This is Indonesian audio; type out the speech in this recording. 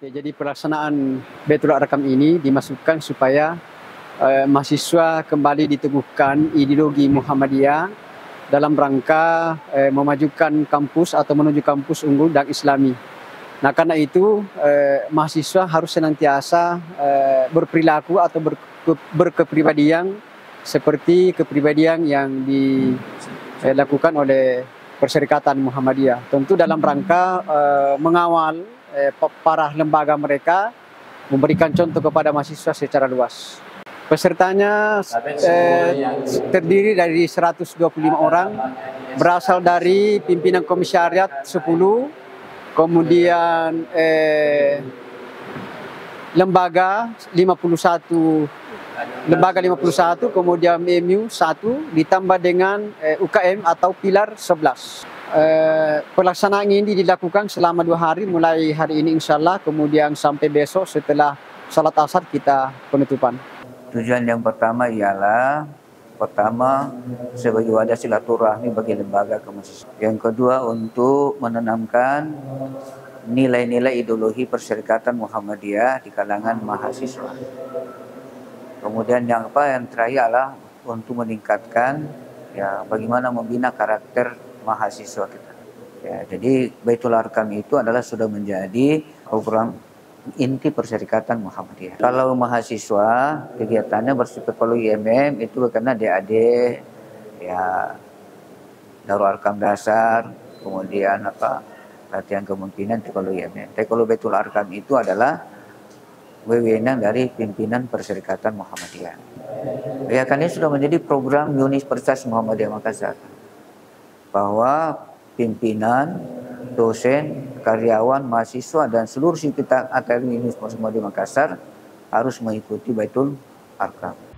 Ya, jadi pelaksanaan Betul Arkam ini dimasukkan supaya eh, mahasiswa kembali diteguhkan ideologi Muhammadiyah dalam rangka eh, memajukan kampus atau menuju kampus unggul dan islami. Nah karena itu eh, mahasiswa harus senantiasa berperilaku atau ber, berkepribadian seperti kepribadian yang dilakukan oleh Perserikatan Muhammadiyah. Tentu dalam rangka mengawal eh, para lembaga mereka memberikan contoh kepada mahasiswa secara luas. Pesertanya eh, terdiri dari 125 orang, berasal dari pimpinan komisariat 10, kemudian eh, lembaga 51 lembaga 51 kemudian MU 1 ditambah dengan eh, UKM atau pilar 11 Eh, pelaksanaan ini dilakukan selama dua hari mulai hari ini insya Allah kemudian sampai besok setelah salat asar kita penutupan. Tujuan yang pertama ialah pertama sebagai wadah silaturahmi bagi lembaga kemahasiswaan. Yang kedua untuk menanamkan nilai-nilai ideologi Perserikatan Muhammadiyah di kalangan mahasiswa. Kemudian yang apa yang terakhir adalah untuk meningkatkan ya bagaimana membina karakter mahasiswa kita. Ya, jadi Baitul Arkam itu adalah sudah menjadi program inti Perserikatan Muhammadiyah. Kalau mahasiswa kegiatannya bersifat kalau IMM itu karena DAD ya Darul Arkam dasar, kemudian apa latihan kemungkinan itu kalau IMM. Tapi kalau Baitul Arkam itu adalah wewenang dari pimpinan Perserikatan Muhammadiyah. Ya kan ini sudah menjadi program Universitas Muhammadiyah Makassar bahwa pimpinan, dosen, karyawan, mahasiswa dan seluruh sivitas akademi Universitas di Makassar harus mengikuti Baitul Arkam.